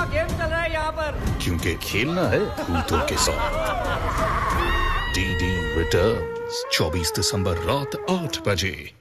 का गेम चल रहा है यहाँ पर। क्योंकि खेलना है भूतों के साथ। डी डी रिटर्न 24 दिसंबर रात आठ बजे।